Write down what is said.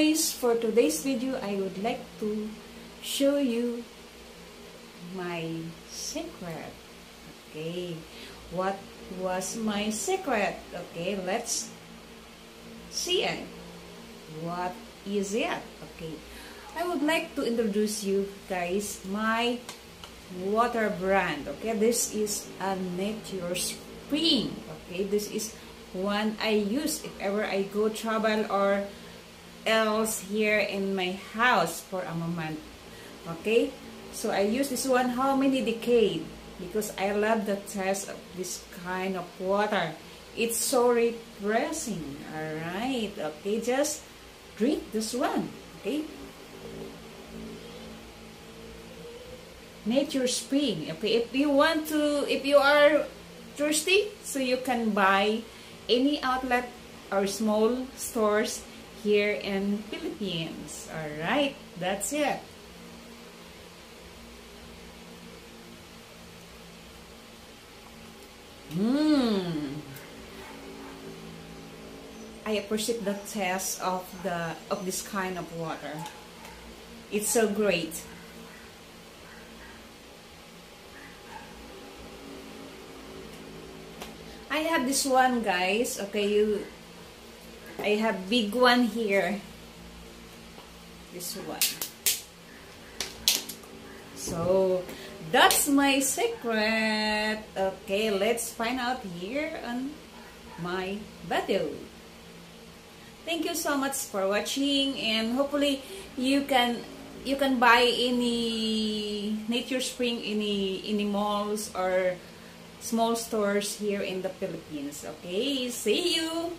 guys, for today's video, I would like to show you my secret. Okay, what was my secret? Okay, let's see it. What is it? Okay, I would like to introduce you guys my water brand. Okay, this is a Nature Spring. Okay, this is one I use if ever I go travel or else here in my house for a moment. Okay, so I use this one how many decade because I love the taste of this kind of water. It's so refreshing. Alright, okay, just drink this one. Okay. Nature Spring. Okay, if you want to, if you are thirsty, so you can buy any outlet or small stores here in Philippines. Alright, that's it. Mmm. I appreciate the taste of the of this kind of water. It's so great. I have this one guys. Okay, you I have big one here. This one. So, that's my secret. Okay, let's find out here on my video. Thank you so much for watching and hopefully you can you can buy any nature spring any any malls or small stores here in the Philippines. Okay, see you.